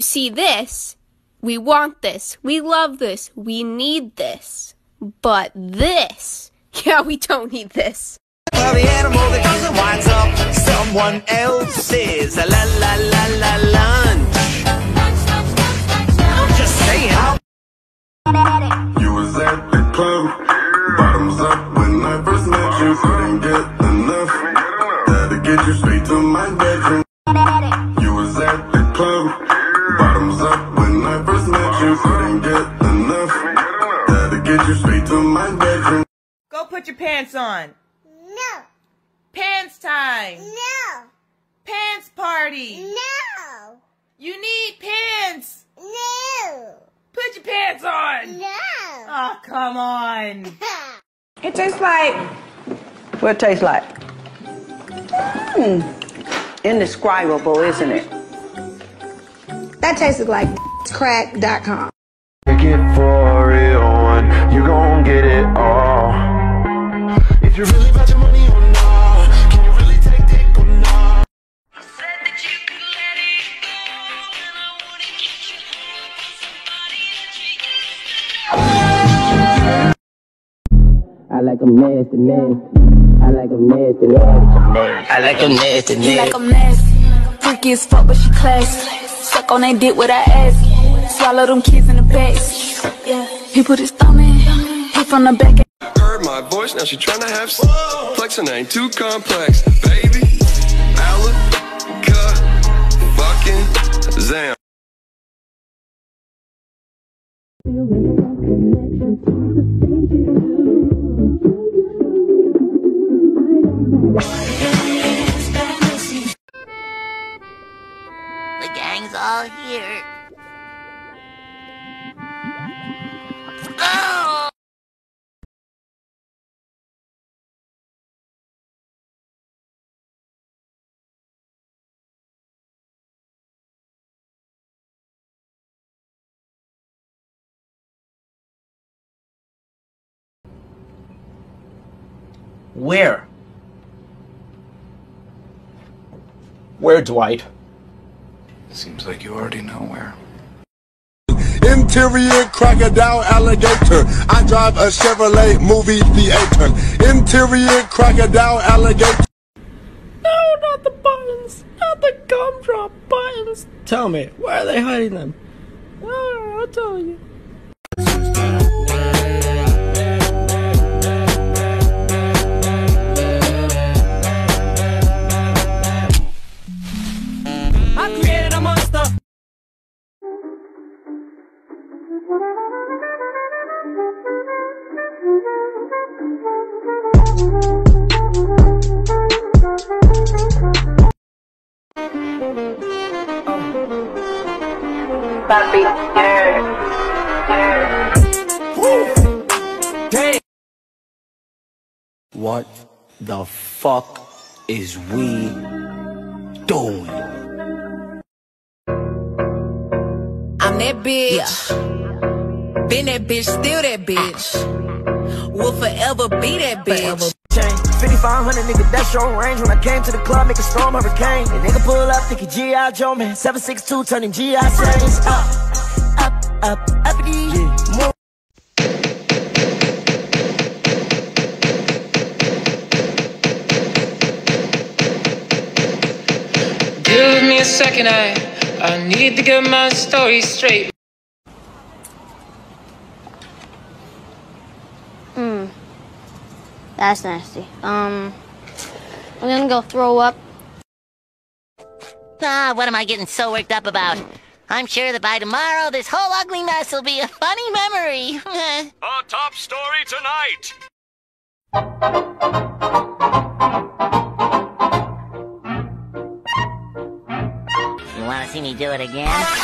See this? We want this. We love this. We need this. But this, yeah, we don't need this. Well, the animal that doesn't winds up someone else's la la la la lunch. I'm just saying. You was at the club, bottoms up when I first met you. Couldn't get enough. Had to get you straight to my bedroom. You. Couldn't get enough. Had to get you straight to my bedroom. Go put your pants on. No, Pants time. no, Pants party. no, You need pants. no, Put your pants on. no. Oh, come on. It tastes like. What it tastes like? Hmm. Indescribable, isn't it? That tasted like crack.com. Take it for it on, you gon' get it all. If you really about your money or not, can you really take dick or not? I want to get you. I like them nasty, nasty. I like them nasty, nasty. I like them nasty, She like I'm nasty. Freaky as fuck, but she classy. Suck on that dick with her ass. Swallow them kids in the back. Yeah. He put his thumb in. Hit from the back. Heard my voice, now she tryna have sex. Flex and ain't too complex, baby. Alaka, fucking Zam. The gang's all here. Where? Where, Dwight? Seems like you already know where. Interior crocodile alligator. I drive a Chevrolet movie theater. Interior crocodile alligator. No, not the buttons. Not the gumdrop buttons. Tell me, where are they hiding them? Oh, I'll tell you. I created a monster. Papi, yeah. What the fuck is we doing? That bitch. Been that bitch, still that bitch. Will forever be that bitch. 5500 nigga, that's your range. When I came to the club, make a storm hurricane. The nigga pull up, thinking G.I. Joe, man. 762 turning G.I. chains. Uh, up, up, up, uppity. Yeah. More Give me a second, I I need to get my story straight. Hmm. That's nasty. Um, I'm gonna go throw up. Ah, what am I getting so worked up about? I'm sure that by tomorrow, this whole ugly mess will be a funny memory. Our top story tonight. You want me do it again?